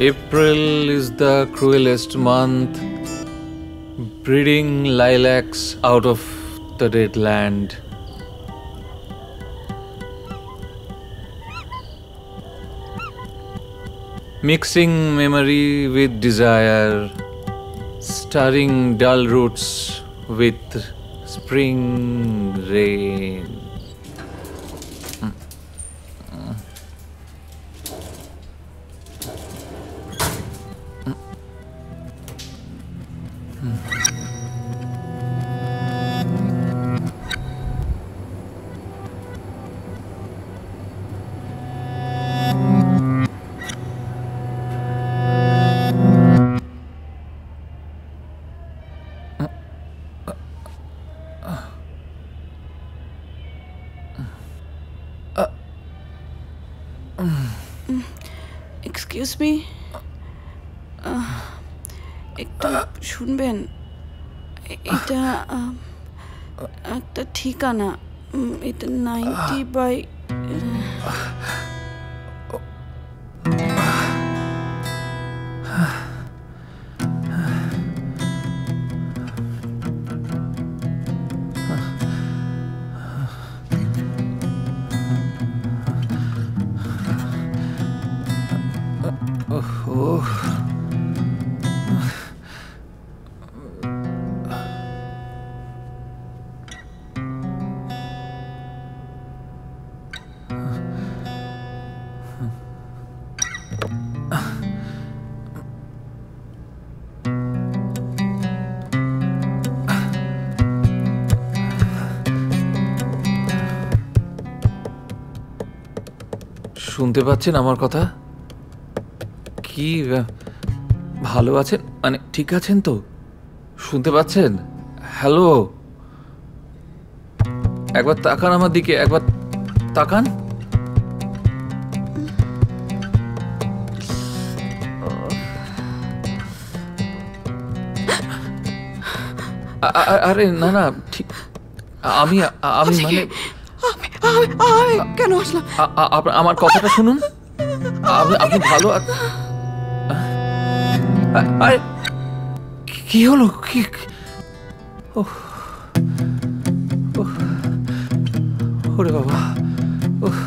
April is the cruelest month, breeding lilacs out of the dead land. Mixing memory with desire, stirring dull roots with spring rain. একটা ঠিকানা উম, এটা ninety by শুনতে পাচ্ছেন আমার কথা? কি ভালো আছেন? মানে ঠিক আছেন তো? শুনতে পাচ্ছেন? হ্যালো? একবার তাকান আমার দিকে একবার তাকান। আরে না না ঠিক আমি আমি মানে কেন আসলাম? আমার কথাটা শুনুন। আপনি আপনি ভালো আরে কি- হলো? কি ওরে বাবা। ওহ,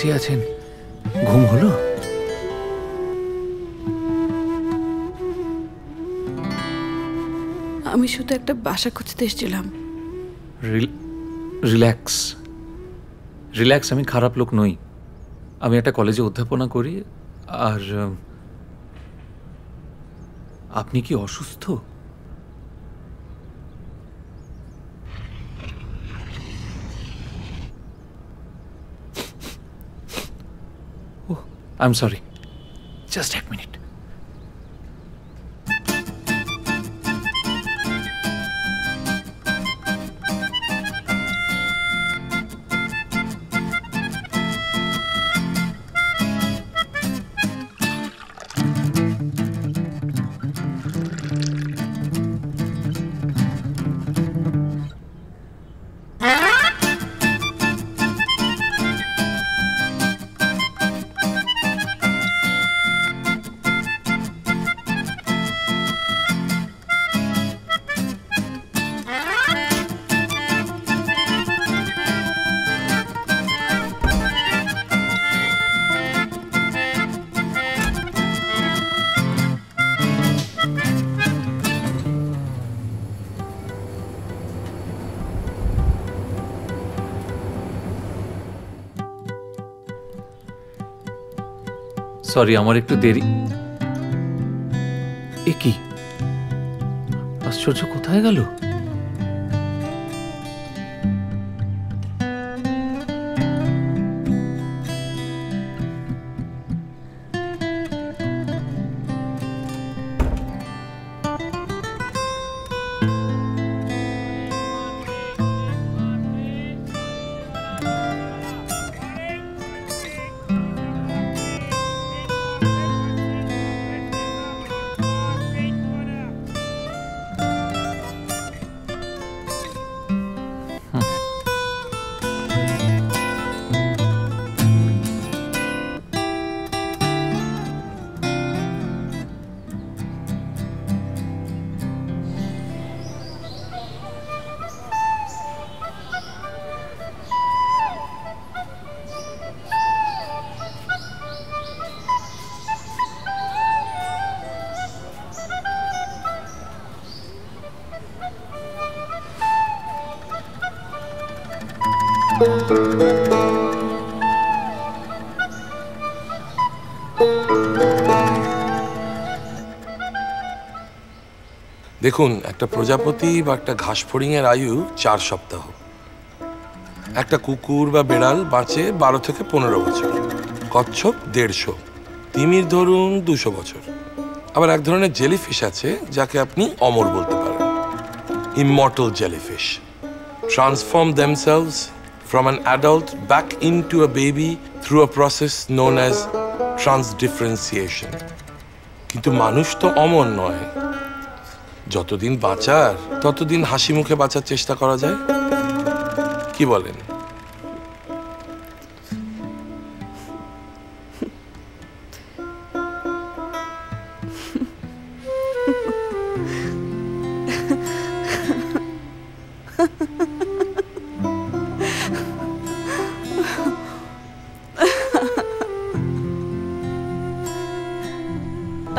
বেঁচে আছেন? ঘুম হলো? আমি শুধু একটা বাসা খুঁজতে এসেছিলাম। রিল্যাক্স। রিল্যাক্স আমি খারাপ লোক নই। আমি একটা কলেজে অধ্যাপনা করি আর আপনি কি অসুস্থ? আই এম সরি জাস্ট এক সরি আমার একটু দেরি। এ কি? আশ্চর্য কোথায় গেল? দেখুন, একটা প্রজাপতি বা একটা ঘাস ঘাসফড়িংয়ের আয়ু চার সপ্তাহ। একটা কুকুর বা বেড়াল বাঁচে বারো থেকে পনেরো বছর, কচ্ছপ দেড়শো, তিমির ধরুন দুশো বছর। আবার এক ধরনের জেলিফিশ আছে যাকে আপনি অমর বলতে পারেন। Immortal jellyfish transform themselves from an adult back into a baby through a process known as transdifferentiation. কিন্তু মানুষ তো অমর নয় যতদিন বাঁচার, ততদিন হাসি মুখে বাঁচার চেষ্টা করা যায়? কি বলেন?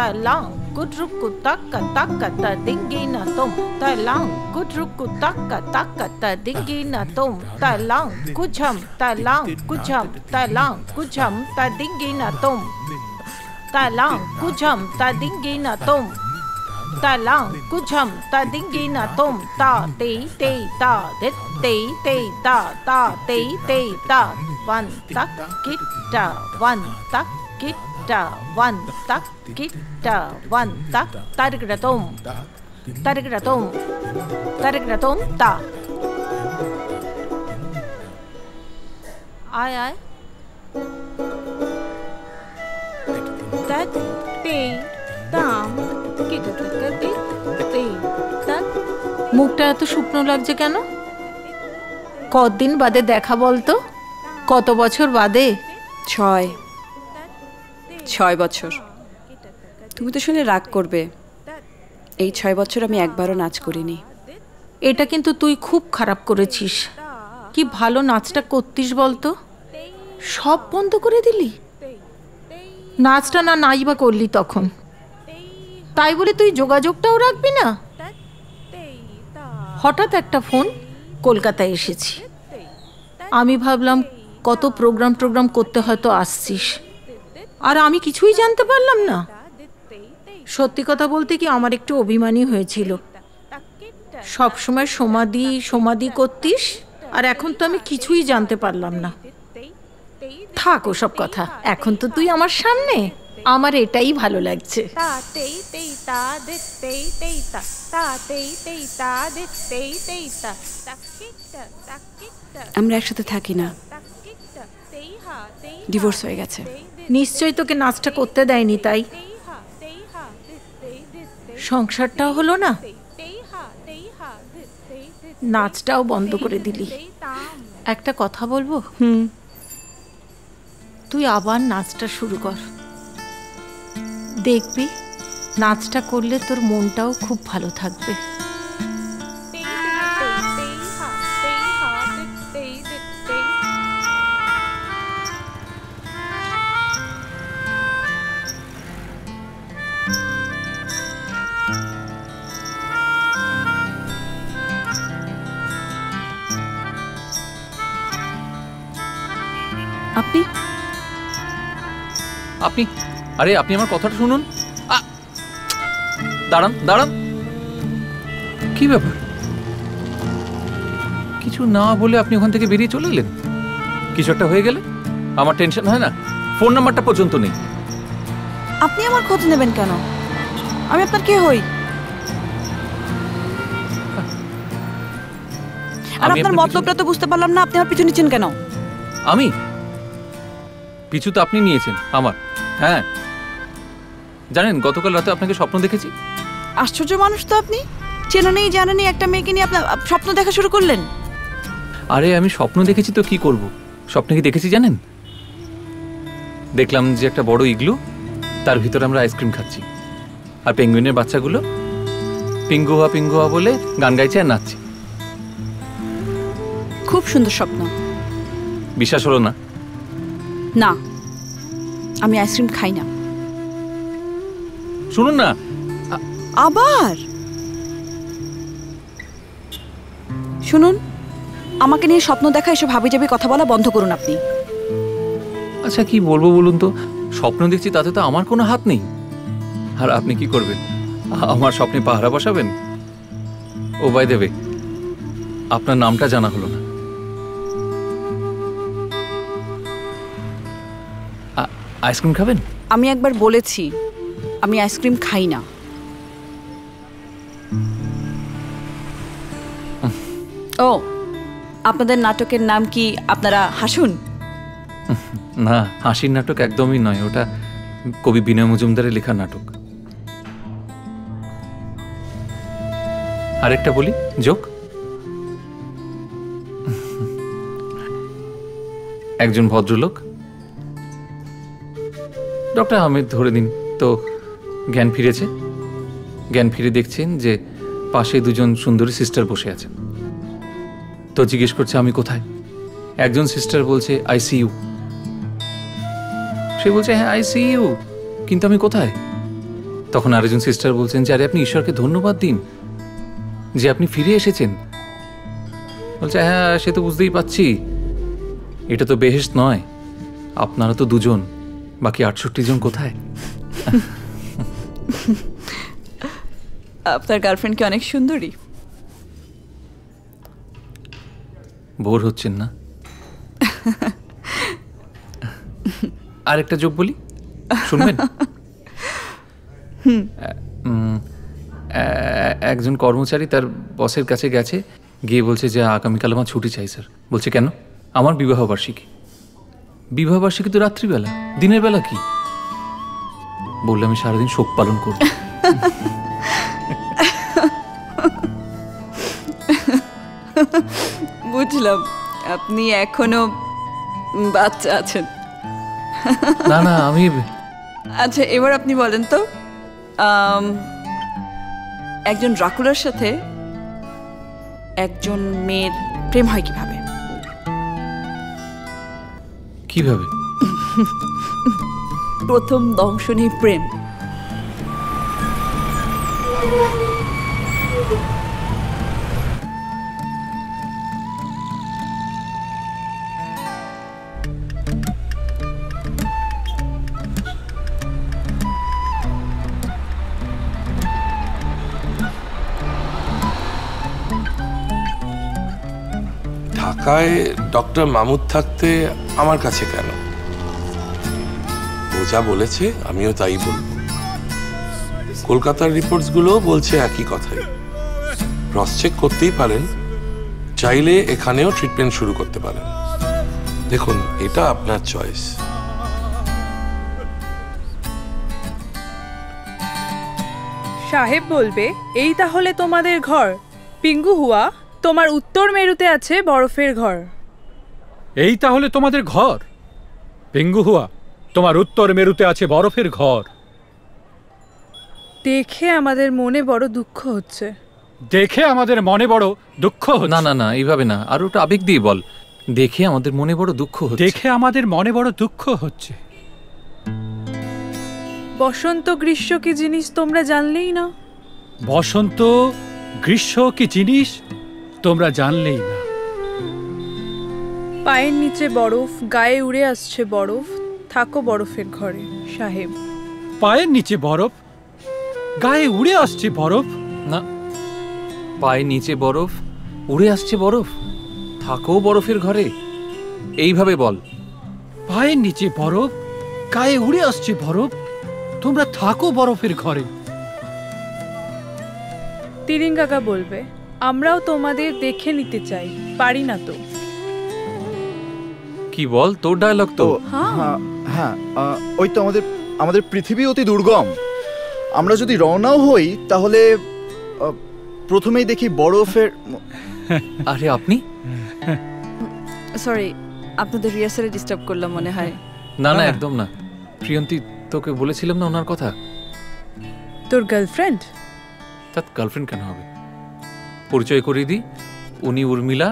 Talang kudruku taka taka ta तलांग कुछ रुक तक तक तदिंगी न तुम तलांग कुछ हम तलांग कुछ हम तलांग कुछ हम तदिंगी न तुम तलांग कुछ हम तदिंगी न तुम तलांग कुछ हम तदिंगी न तुम ता ते ते ता दे ते ते ता ता ते ते ता वन तक किट्टा वन तक किट्टा वन तक किट्टा वन तक तर्क तुम tarik ratum tarik ratum ta আয় আয় tat te tam kita taka te te tat মুখটা এত শুকনো লাগছে কেন? কতদিন বাদে দেখা বলতো? কত বছর বাদে? ছয়। ছয় বছর। তুমি তো শুনে রাগ করবে। এই ছয় বছর আমি একবারও নাচ করিনি। এটা কিন্তু তুই খুব খারাপ করেছিস। কি ভালো নাচটা করতিস বলতো? সব বন্ধ করে দিলি? নাচটা না নাই বা করলি তখন? তাই বলে তুই যোগাযোগটাও রাখবি না? হঠাৎ একটা ফোন কলকাতায় এসেছি। আমি ভাবলাম, কত প্রোগ্রাম টোগ্রাম করতে হয়তো আসছিস। আর আমি কিছুই জানতে পারলাম না। সত্যি কথা বলতে কি আমার একটু অভিমানী হয়েছিল। সব সময় সমাধি সমাধি করতিস আর এখন তো আমি কিছুই জানতে পারলাম না। থাক ওসব কথা এখন তো তুই আমার সামনে। আমার এটাই ভালো লাগছে। আমরা একসাথে থাকি না। ডিভোর্স হয়ে গেছে। নিশ্চয়ই তোকে নাচটা করতে দেয়নি তাই। সংসারটাও হলো না। নাচটাও বন্ধ করে দিলি। একটা কথা বলব? হুম। তুই আবার নাচটা শুরু কর। দেখবি নাচটা করলে তোর মনটাও খুব ভালো থাকবে। আপনি আরে আপনি আমার কথাটা শুনুন! দাঁড়ান দাঁড়ান। কি ব্যাপার? কিছু না বলে আপনি ওখান থেকে বেরিয়ে চলে এলেন? কিছু একটা হয়ে গেলে? আমার টেনশন হয় না? ফোন নাম্বারটা পর্যন্ত নেই। আপনি আমার খোঁজ নেবেন কেন? আমি আপনার কে হই? আর আমি আপনার আপনার মতলবটা তো বুঝতে পারলাম না আপনি আমার পিছু নিচ্ছেন কেন? আমি? পিছু তো আপনি নিয়েছেন আমার। হ্যাঁ। জানেন গতকাল রাতে আপনাকে স্বপ্ন দেখেছি। আশ্চর্য মানুষ তো আপনি। চেনা নেই জানা নেই একটা মেয়েকে নিয়ে আপনার স্বপ্ন দেখা শুরু করলেন। আরে আমি স্বপ্ন দেখেছি তো কি করব? স্বপ্নে কি দেখেছি জানেন? দেখলাম যে একটা বড় ইগলু তার ভিতরে আমরা আইসক্রিম খাচ্ছি। আর পেঙ্গুইনের বাচ্চাগুলো পিঙ্গুয়া পিঙ্গুয়া বলে গান গাইছে আর নাচছে। খুব সুন্দর স্বপ্ন। বিশ্বাস হলো না? না। আমি আইসক্রিম খাই না। শুনুন না। আবার? শুনুন আমাকে নিয়ে স্বপ্ন দেখা এসব হাবি যাবি কথা বলা বন্ধ করুন আপনি। আচ্ছা কি বলব বলুন তো? স্বপ্ন দেখছি তাতে তো আমার কোনো হাত নেই। আর আপনি কি করবেন? আমার স্বপ্নে পাহারা বসাবেন? ও বাই দেবে আপনার নামটা জানা হলো না। আইসক্রিম খাবেন? আমি একবার বলেছি আমি আইসক্রিম খাই না। ও আপনাদের নাটকের নাম কি আপনারা হাসুন? না হাসির নাটক একদমই নয় ওটা কবি বিনয় মজুমদারের লেখা নাটক। আরেকটা বলি যোগ একজন ভদ্রলোক ডক্টর আহমেদ, ধরে দিন তো জ্ঞান ফিরেছে। জ্ঞান ফিরে দেখছেন যে পাশে দুজন সুন্দরী সিস্টার বসে আছেন। তো জিজ্ঞেস করছে, আমি কোথায়? একজন সিস্টার বলছে আইসিইউ সে বলছে হ্যাঁ আই সি ইউ, কিন্তু আমি কোথায়? তখন আরেকজন সিস্টার বলছেন যে, আরে, আপনি ঈশ্বরকে ধন্যবাদ দিন যে আপনি ফিরে এসেছেন। বলছে হ্যাঁ সে তো বুঝতেই পাচ্ছি এটা তো বেহেস্ট নয়, আপনারা তো দুজন। বাকি আটষট্টি জন কোথায়? আপনার গার্লফ্রেন্ড কি অনেক সুন্দরী? বোর হচ্ছেন না। আরেকটা যোগ বলি? শুনবেন? একজন কর্মচারী তার বসের কাছে গেছে গিয়ে বলছে যে আগামীকাল আমার ছুটি চাই স্যার বলছে কেন? আমার বিবাহ বার্ষিকী। বিবাহ বার্ষিকী তো রাত্রিবেলা। দিনের বেলা কি? বললে আমি সারাদিন শোক পালন করব। বুঝলাম আপনি এখনও বাচ্চা আছেন। না না আমি আচ্ছা এবার আপনি বলেন তো একজন ড্রাকুলার সাথে একজন মেয়ের প্রেম হয় কীভাবে? কীভাবে? প্রথম দংশনী প্রেম। ঢাকায় ডক্টর মামুদ থাকতে আমার কাছে কেন? ও যা বলেছে, আমিও তাই বলব। কলকাতার রিপোর্টসগুলো বলছে একই কথাই। ক্রস চেক করতেই পারেন, চাইলে এখানেও ট্রিটমেন্ট শুরু করতে পারেন। দেখুন, এটা আপনার চয়েস সাহেব বলবে, এই তাহলে তোমাদের ঘর। পিঙ্গু হুয়া তোমার উত্তর মেরুতে আছে বরফের ঘর। এই তাহলে তোমাদের ঘর? পেঙ্গু হুয়া তোমার উত্তর মেরুতে আছে বরফের ঘর। দেখে আমাদের মনে বড় দুঃখ হচ্ছে। দেখে আমাদের মনে বড় দুঃখ না না না এইভাবে না। আর ওটা আবেগ দিয়ে বল। দেখে আমাদের মনে বড় দুঃখ হচ্ছে। দেখে আমাদের মনে বড় দুঃখ হচ্ছে। বসন্ত গ্রীষ্ম কি জিনিস তোমরা জানলেই না? বসন্ত গ্রীষ্ম কি জিনিস তোমরা জানলেই না। পায়ের নিচে বরফ গায়ে উড়ে আসছে বরফ থাকো বরফের ঘরে সাহেব। পায়ের নিচে বরফ গায়ে উড়ে আসছে বরফ? না পায়ের নিচে বরফ উড়ে আসছে বরফ থাকো বরফের ঘরে এইভাবে বল। পায়ের নিচে বরফ গায়ে উড়ে আসছে বরফ তোমরা থাকো বরফের ঘরে। তিরিং কাকা বলবে আমরাও তোমাদের দেখে নিতে চাই। পারি না তো। কি বল? তোর ডায়লগ তো। হ্যাঁ। হ্যাঁ ওই তো আমাদের আমাদের পৃথিবী অতি দুর্গম। আমরা যদি রওনাও হই তাহলে প্রথমেই দেখি বরফের আরে আপনি? সরি আপনাদের রিহার্সালে ডিস্টার্ব করলাম মনে হয়। না না হ্যাঁ। একদম না। প্রিয়ন্তী তোকে বলেছিলাম না ওনার কথা? তোর গার্লফ্রেন্ড তার গার্লফ্রেন্ড কেন হবে? পরিচয় করিয়ে দিই। উনি উর্মিলা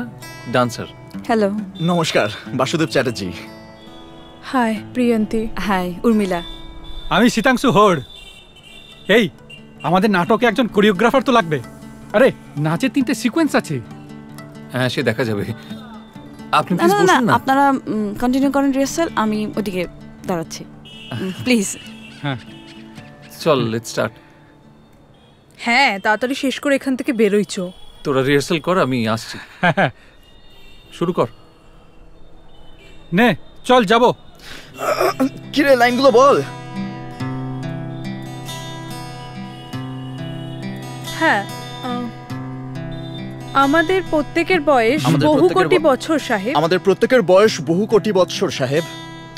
ডান্সার। হ্যালো। নমস্কার বাসুদেব চ্যাটার্জি। হাই প্রিয়ন্তী। হাই উর্মিলা। আমি শীতাংশু হোড়। এই আমাদের নাটকে একজন কোরিওগ্রাফার তো লাগবে। আরে নাচের তিনটে সিকোয়েন্স আছে। হ্যাঁ সে দেখা যাবে। আপনি না প্লিজ বসুন না। আপনারা কন্টিনিউ করেন রিহার্সাল আমি ওদিকে দাঁড়াচ্ছি। প্লিজ হ্যাঁ। চল লেট স্টার্ট হ্যাঁ তাড়াতাড়ি শেষ করে এখান থেকে বেরোইছো। তোরা রিহার্সাল কর আমি আসছি। শুরু কর। নে চল যাব। কিরে লাইনগুলো বল। হ্যাঁ আমাদের প্রত্যেকের বয়স বহু কোটি বছর সাহেব। আমাদের প্রত্যেকের বয়স বহু কোটি বৎসর সাহেব।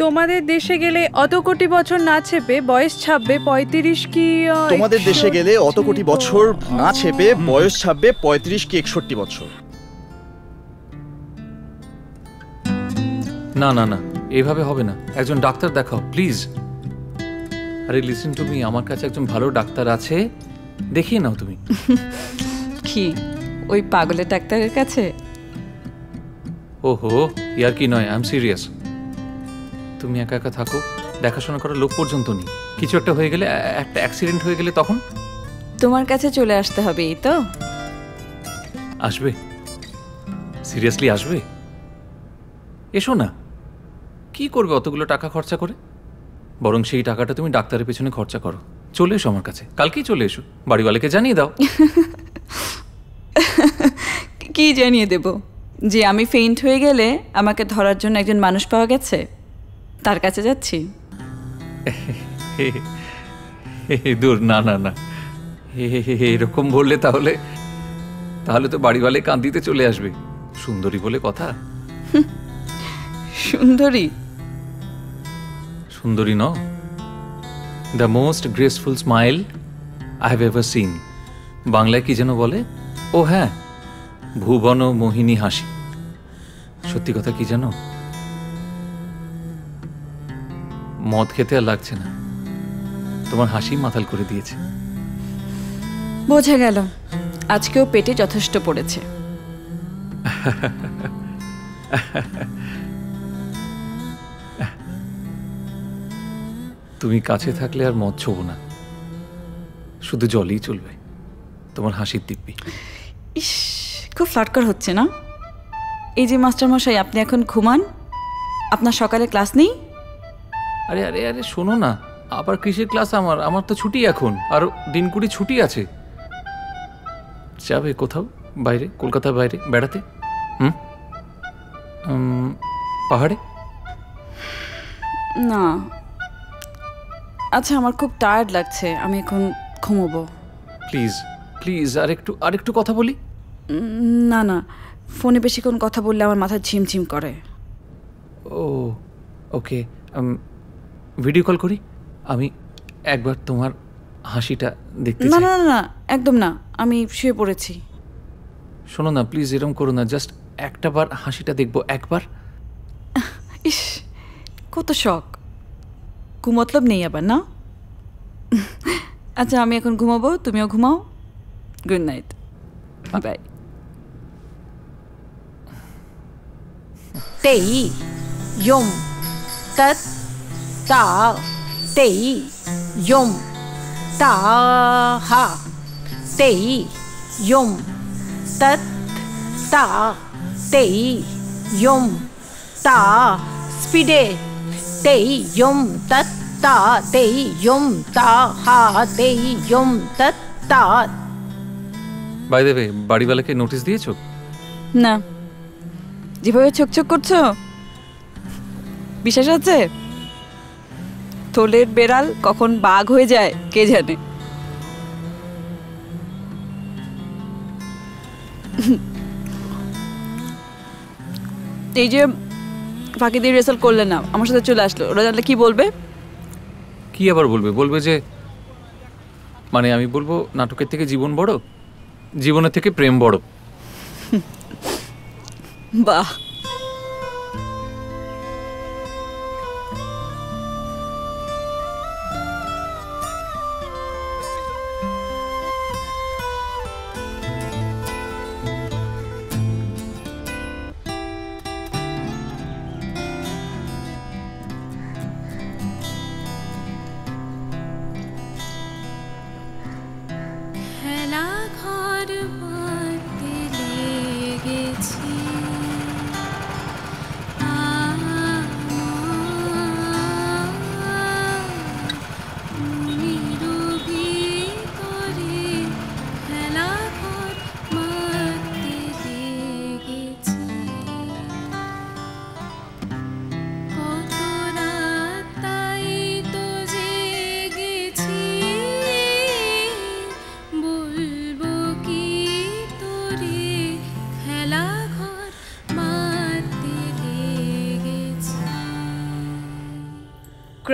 তোমাদের দেশে গেলে অত কোটি বছর না ছেপে বয়স ছাপবে পঁয়ত্রিশ কি আহ, তোমাদের দেশে গেলে অত কোটি বছর? না ছেপে বয়স ছাপবে পঁয়ত্রিশ কি একষট্টি বছর? না না না এভাবে হবে না। একজন ডাক্তার দেখাও প্লিজ। আরে লিসেন টু মি আমার কাছে একজন ভালো ডাক্তার আছে। দেখিয়ে নাও তুমি। কি? ওই পাগলের ডাক্তারের কাছে? ওহো ইয়ার কি নয় আই এম সিরিয়াস তুমি একা একা থাকো দেখাশোনা করার লোক পর্যন্ত নেই। কিছু একটা হয়ে গেলে একটা অ্যাক্সিডেন্ট হয়ে গেলে তখন? তোমার কাছে চলে আসতে হবে এই তো। আসবে? সিরিয়াসলি আসবে? এসো না। কি করবে অতগুলো টাকা খরচা করে? বরং সেই টাকাটা তুমি ডাক্তারের পেছনে খরচা করো। চলে এসো আমার কাছে। কালকেই চলে এসো। বাড়িওয়ালাকে জানিয়ে দাও। কি জানিয়ে দেব? যে আমি ফেইন্ট হয়ে গেলে আমাকে ধরার জন্য একজন মানুষ পাওয়া গেছে? তার কাছে যাচ্ছি। দূর না না না। এরকম বললে তাহলে তাহলে তো বাড়িওয়ালে কান্দিতে চলে আসবে। সুন্দরী বলে কথা। সুন্দরী? সুন্দরী no the most graceful smile I have ever seen বাংলায় কি যেন বলে? ও হ্যাঁ ভুবন মোহিনী হাসি। সত্যি কথা কি জানো? মদ খেতে আর লাগছে না। তোমার হাসি মাথাল করে দিয়েছে। বোঝা গেল। আজকেও পেটে যথেষ্ট পড়েছে। তুমি কাছে থাকলে আর মদ ছোবো না। শুধু জলই চলবে। তোমার হাসির দিব্যি। ইস খুব ফ্লাটকর হচ্ছে না? এই যে মাস্টারমশাই আপনি এখন ঘুমান? আপনার সকালে ক্লাস নেই? আরে আরে আরে শোনো না। আবার কিসের ক্লাস আমার? আমার তো ছুটি এখন। আর দিন কুড়ি ছুটি আছে। যাবে কোথাও? বাইরে? কলকাতার বাইরে? বেড়াতে? হুম? পাহাড়ে? না। আচ্ছা আমার খুব টায়ার্ড লাগছে। আমি এখন ঘুমোবো। প্লিজ প্লিজ আর একটু আর একটু কথা বলি? না না। ফোনে বেশিক্ষণ কথা বললে আমার মাথা ঝিমঝিম করে। ও ওকে। ভিডিও কল করি? আমি একবার তোমার হাসিটা দেখতে না না না না একদম না আমি শুয়ে পড়েছি। শোনো না প্লিজ এরকম করো না জাস্ট একটা বার হাসিটা দেখব একবার। ইস কত শখ। কুমতলব নেই আবার না? আচ্ছা আমি এখন ঘুমাবো তুমিও ঘুমাও। গুড নাইট বাই তেই yum tat yum ta ha tei yum tat ta tei yum ta speede tei yum tat ta tei yum ta ha tei yum tat ta বাই দেবে বাড়িওয়ালাকে নোটিশ দিয়েছ না যেভাবে চোখ চোখ করছ বিশ্বাস আছে থলের বেড়াল কখন বাঘ হয়ে যায় কে জানে? এই যে ফাঁকি দিয়ে রেসাল করলে না আমার সাথে চলে আসলো ওরা জানলে কি বলবে? কি আবার বলবে? বলবে যে মানে আমি বলব নাটকের থেকে জীবন বড় জীবনের থেকে প্রেম বড়। বাহ।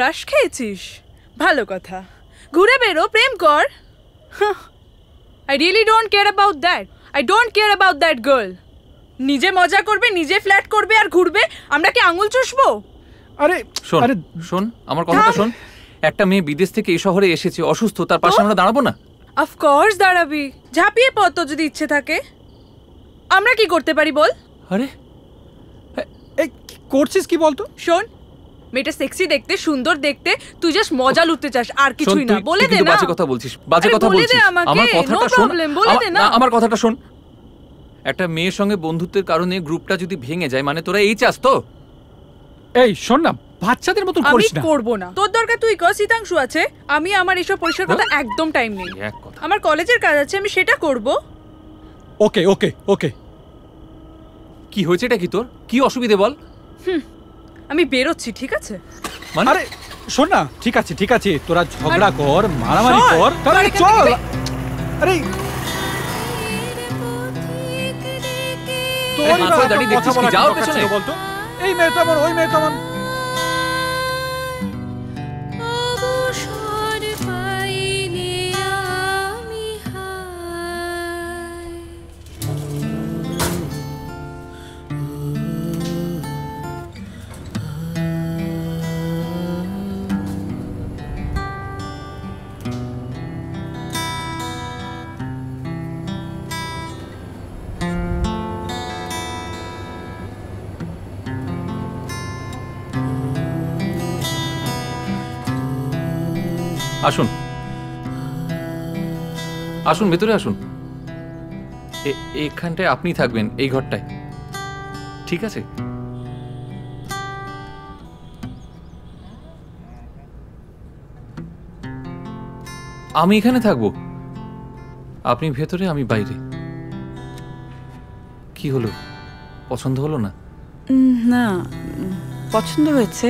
ক্রাশ খেয়েছিস? ভালো কথা। ঘুরে বেরো প্রেম কর। I really don't care about that I don't care about that girl নিজে মজা করবে নিজে ফ্ল্যাট করবে আর ঘুরবে আমরা কি আঙুল চুষবো? আরে শোন আরে শোন আমার কথাটা শোন। একটা মেয়ে বিদেশ থেকে এই শহরে এসেছে অসুস্থ তার পাশে আমরা দাঁড়াবো না? অফকোর্স দাঁড়াবি। ঝাঁপিয়ে পড় তো যদি ইচ্ছে থাকে। আমরা কি করতে পারি বল? আরে এই করছিস কি বলতো? শোন মেয়েটা সেক্সি দেখতে সুন্দর দেখতে তুই জাস্ট মজা লুটতে চাস আর কিছুই না। বলে দে না। বাজে কথা বলছিস বাজে কথা বলছিস। আমাকে, আমার কথাটা শোন বলে দে না। না, আমার কথাটা শোন। একটা মেয়ের সঙ্গে বন্ধুত্বের কারণে গ্রুপটা যদি ভেঙে যায় মানে তোরা এই চাস তো? এই শোন না বাচ্চাদের মতো আমি করিস না। করব না। তোর দরকার তুই কর শীতাংশু আছে। আমি আমার এসব পরিষ্কার কথা একদম টাইম নেই। এক কথা। আমার কলেজের কাজ আছে আমি সেটা করব। ওকে ওকে ওকে। কি হয়েছে এটা কি তোর? কি অসুবিধে বল? আমি বেরোচ্ছি ঠিক আছে? মানে? আরে শোন না ঠিক আছে ঠিক আছে তোরা ঝগড়া কর মারামারি কর তাহলে চল। আরে তোর হাত ধরে দাঁড়িয়ে দেখছিস কি? যাও পেছনে। বলতো? এই মেয়েটা আমার ওই মেয়েটা আমার আসুন। আসুন, ভেতরে আসুন। এখানটায় আপনি থাকবেন, এই ঘরটায়। ঠিক আছে? আমি এখানে থাকব। আপনি ভেতরে, আমি বাইরে। কি হলো? পছন্দ হলো না? না পছন্দ হয়েছে,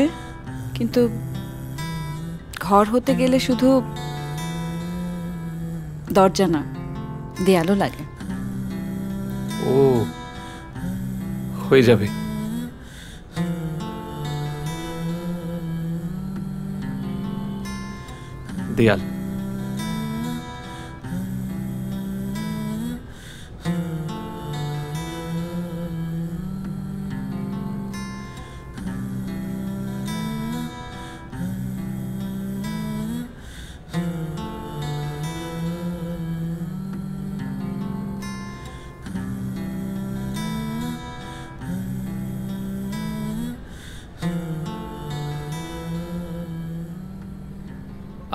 কিন্তু ঘর হতে গেলে শুধু দরজা না দেয়ালও লাগে। ও হয়ে যাবে। দেয়াল।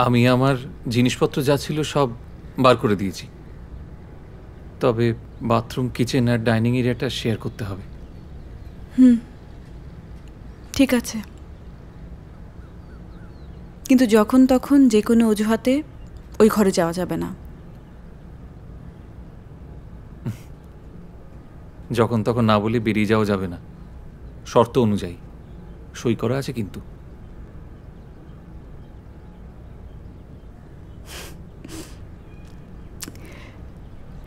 আমি আমার জিনিসপত্র যা ছিল সব বার করে দিয়েছি। তবে বাথরুম কিচেন আর ডাইনিং এরিয়াটা শেয়ার করতে হবে। হুম। ঠিক আছে। কিন্তু যখন তখন যে কোনো অজুহাতে ওই ঘরে যাওয়া যাবে না। যখন তখন না বলে বেরিয়ে যাওয়া যাবে না। শর্ত অনুযায়ী। সই করা আছে কিন্তু।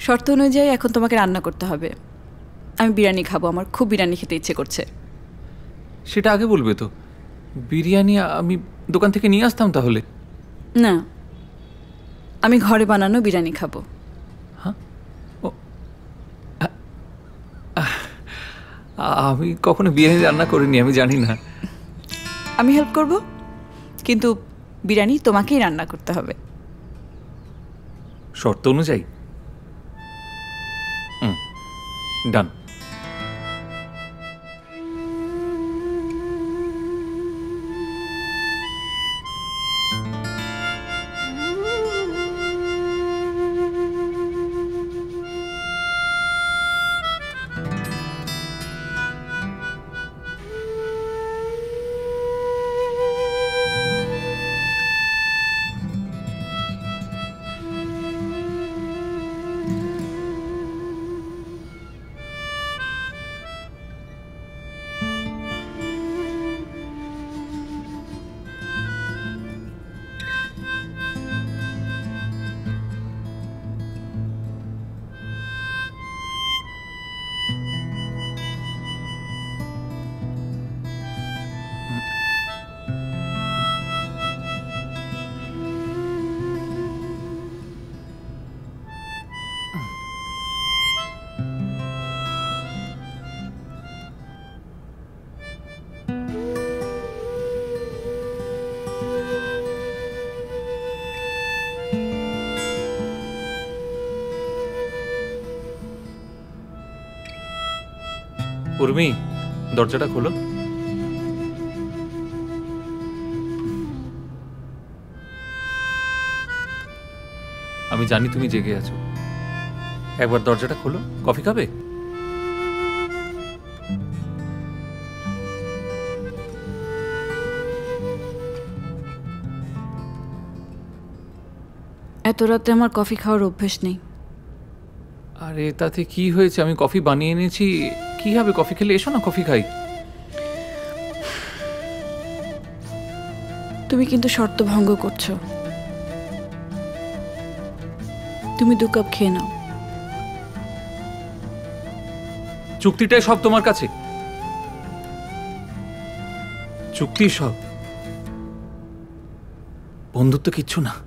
শর্ত অনুযায়ী এখন তোমাকে রান্না করতে হবে। আমি বিরিয়ানি খাব আমার খুব বিরিয়ানি খেতে ইচ্ছে করছে। সেটা আগে বলবে তো। বিরিয়ানি আমি দোকান থেকে নিয়ে আসতাম তাহলে? না। আমি ঘরে বানানো বিরিয়ানি খাব। আ- আমি কখনো বিরিয়ানি রান্না করিনি আমি জানি না। আমি হেল্প করব কিন্তু বিরিয়ানি তোমাকেই রান্না করতে হবে। শর্ত অনুযায়ী? Done. উর্মি দরজাটা খোলো। আমি জানি তুমি জেগে আছো। একবার দরজাটা খোলো। কফি খাবে? এত রাতে আমার কফি খাওয়ার অভ্যেস নেই। আরে তাতে কি হয়েছে? আমি কফি বানিয়ে এনেছি। কি হবে কফি খেলে এসো না কফি খাই। তুমি কিন্তু শর্ত ভঙ্গ করছ। তুমি দু কাপ খেয়ে নাও। চুক্তিটাই সব তোমার কাছে? চুক্তি সব। বন্ধুত্ব কিচ্ছু না।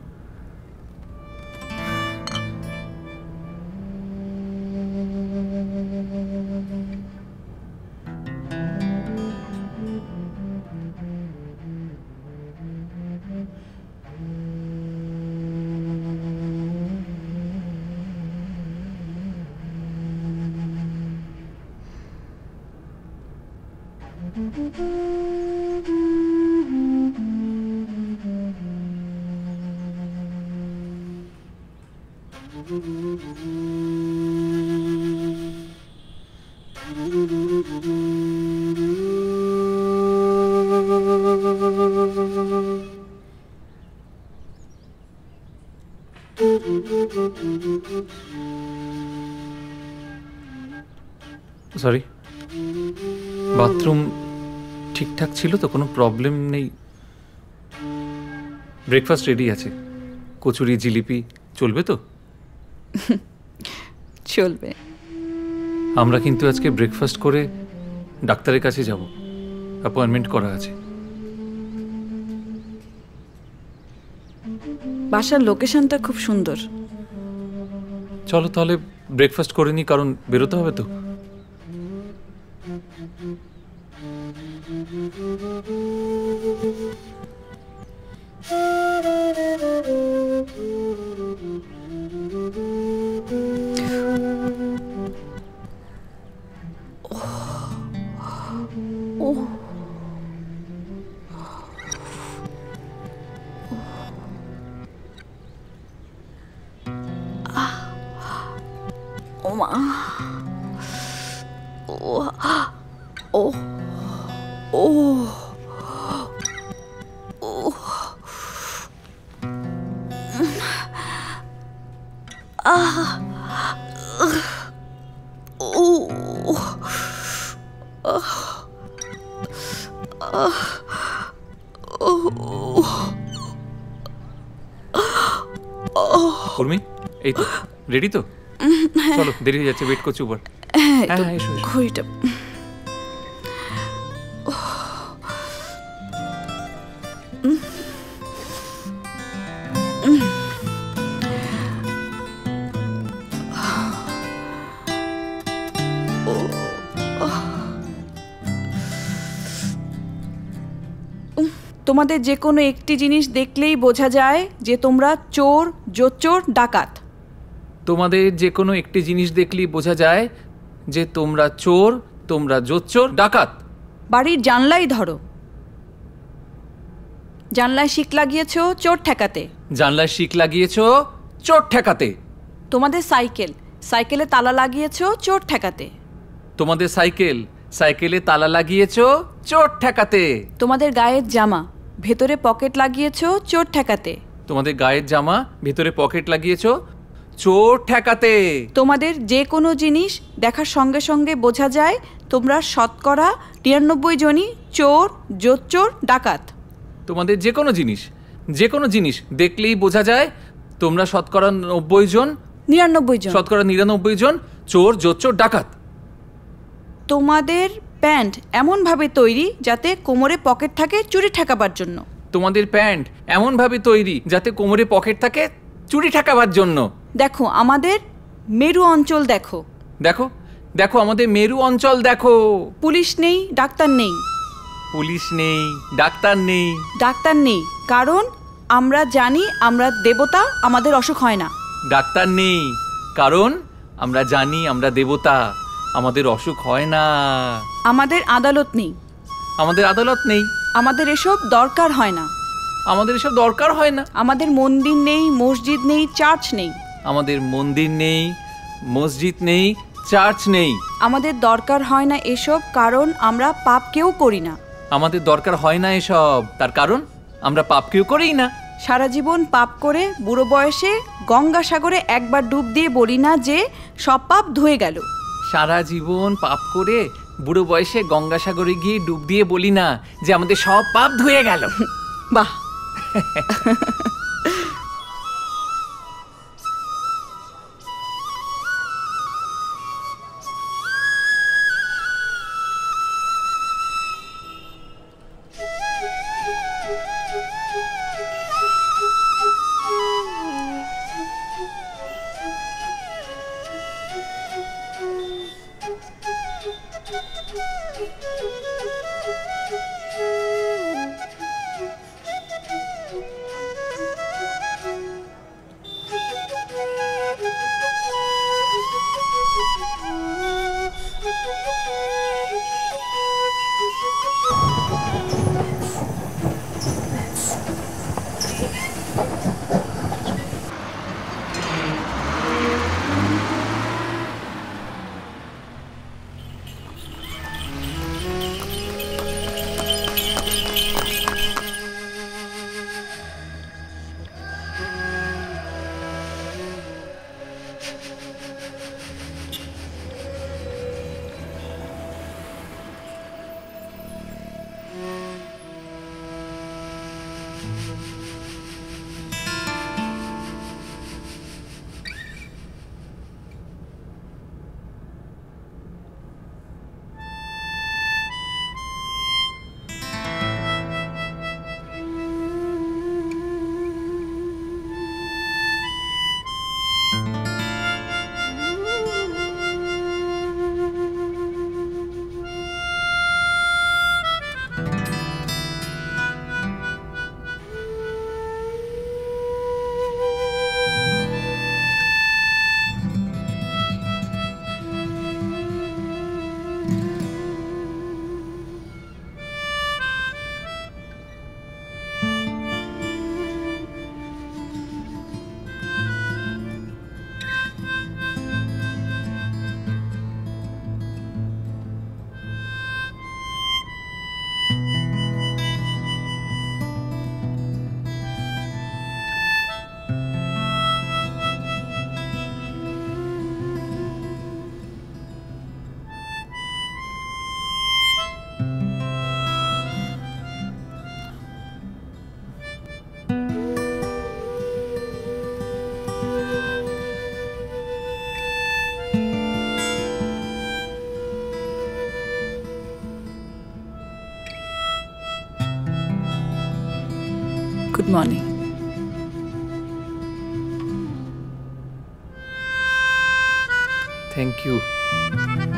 সরি বাথরুম ঠিকঠাক ছিল তো? কোনো প্রবলেম নেই? ব্রেকফাস্ট রেডি আছে। কচুরি জিলিপি চলবে তো? চলবে। আমরা কিন্তু আজকে ব্রেকফাস্ট করে ডাক্তারের কাছে যাব। অ্যাপয়েন্টমেন্ট করা আছে। বাসার লোকেশনটা খুব সুন্দর। চলো তাহলে ব্রেকফাস্ট করে নিই কারণ বেরোতে হবে তো? ও উর্মি এই তো রেডি তো? চলো দেরি হয়ে যাচ্ছে ওয়েট করছি উপর। হ্যাঁ হ্যাঁ, হ্যাঁ। ঘড়িটা তোমাদের যে কোনো একটি জিনিস দেখলেই বোঝা যায় যে তোমরা চোর জোচ্চোর ডাকাত। তোমাদের যে কোনো একটি জিনিস দেখলেই বোঝা যায় যে তোমরা চোর তোমরা জোচ্চোর ডাকাত। বাড়ির জানলাই ধরো। জানলায় শিক লাগিয়েছো চোর ঠেকাতে। জানলায় শিক লাগিয়েছো চোর ঠেকাতে। তোমাদের সাইকেল সাইকেলে তালা লাগিয়েছো চোর ঠেকাতে। তোমাদের সাইকেল সাইকেলে তালা লাগিয়েছো চোর ঠেকাতে। তোমাদের গায়ের জামা ভেতরে পকেট লাগিয়েছো চোর ঠেকাতে। তোমাদের গায়ের জামা ভেতরে পকেট লাগিয়েছো চোর ঠেকাতে। তোমাদের যে কোনো জিনিস দেখার সঙ্গে সঙ্গে বোঝা যায় তোমরা শতকরা নিরানব্বই জনই চোর জোচ্চোর ডাকাত। তোমাদের যে কোনো জিনিস যে কোনো জিনিস দেখলেই বোঝা যায় তোমরা শতকরা নব্বই জন নিরানব্বই জন। শতকরা নিরানব্বই জন চোর জোচ্চোর ডাকাত। তোমাদের প্যান্ট এমনভাবে তৈরি যাতে কোমরে পকেট থাকে চুরি ঠেকাবার জন্য। তোমাদের প্যান্ট এমনভাবে তৈরি যাতে কোমরে পকেট থাকে চুরি ঠেকাবার জন্য। দেখো আমাদের মেরু অঞ্চল দেখো। দেখো দেখো আমাদের মেরু অঞ্চল দেখো। পুলিশ নেই ডাক্তার নেই। পুলিশ নেই ডাক্তার নেই। ডাক্তার নেই কারণ আমরা জানি আমরা দেবতা আমাদের অসুখ হয় না। ডাক্তার নেই কারণ আমরা জানি আমরা দেবতা। আমাদের অসুখ হয় না। আমাদের আদালত নেই। আমাদের আদালত নেই। আমাদের এসব দরকার হয় না। আমাদের এসব দরকার হয় না। আমাদের মন্দির নেই মসজিদ নেই চার্চ নেই। আমাদের মন্দির নেই মসজিদ নেই চার্চ নেই। আমাদের দরকার হয় না এসব কারণ আমরা পাপ কেউ করি না। আমাদের দরকার হয় না এসব। তার কারণ আমরা পাপ কেউ করেই না। সারা জীবন পাপ করে বুড়ো বয়সে গঙ্গাসাগরে একবার ডুব দিয়ে বলি না যে সব পাপ ধুয়ে গেল। সারা জীবন পাপ করে বুড়ো বয়সে গঙ্গাসাগরে গিয়ে ডুব দিয়ে বলি না যে আমাদের সব পাপ ধুয়ে গেল। বাহ। Good morning. Thank you.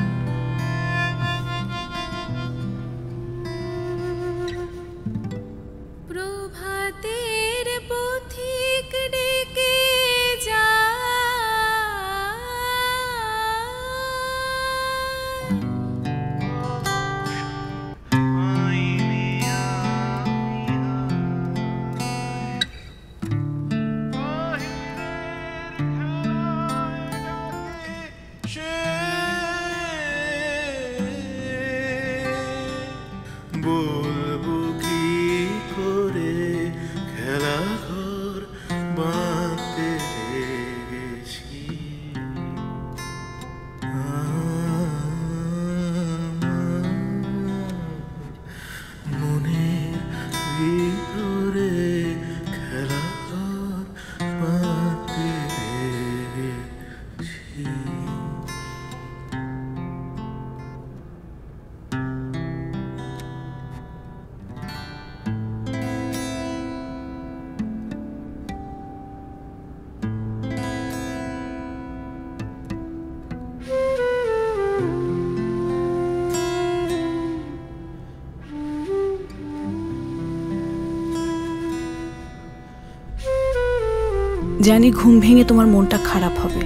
জানি ঘুম ভেঙে তোমার মনটা খারাপ হবে।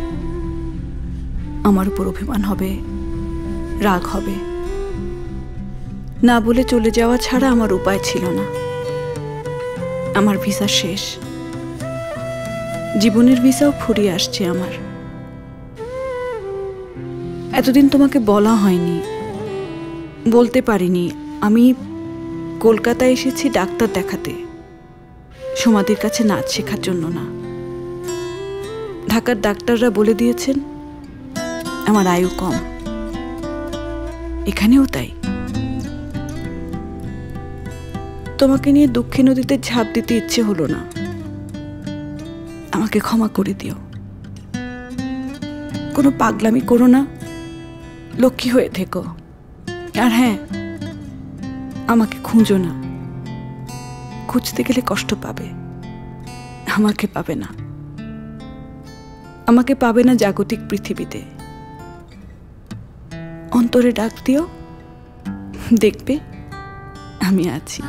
আমার উপর অভিমান হবে, রাগ হবে। না বলে চলে যাওয়া ছাড়া আমার উপায় ছিল না। আমার ভিসা শেষ। জীবনের ভিসাও ফুরিয়ে আসছে আমার। এতদিন তোমাকে বলা হয়নি, বলতে পারিনি। আমি কলকাতায় এসেছি ডাক্তার দেখাতে। সমাধির কাছে নাচ শেখার জন্য না। ঢাকার ডাক্তাররা বলে দিয়েছেন, আমার আয়ু কম। এখানেও তাই। তোমাকে নিয়ে দুঃখে নদীতে ঝাঁপ দিতে ইচ্ছে হলো না। আমাকে ক্ষমা করে দিও। কোনো পাগলামি করো না। লক্ষ্মী হয়ে থেকো। আর হ্যাঁ আমাকে খুঁজো না। খুঁজতে গেলে কষ্ট পাবে। আমাকে পাবে না। আমাকে পাবে না জাগতিক পৃথিবীতে। অন্তরে ডাক দিও। দেখবে আমি আছি।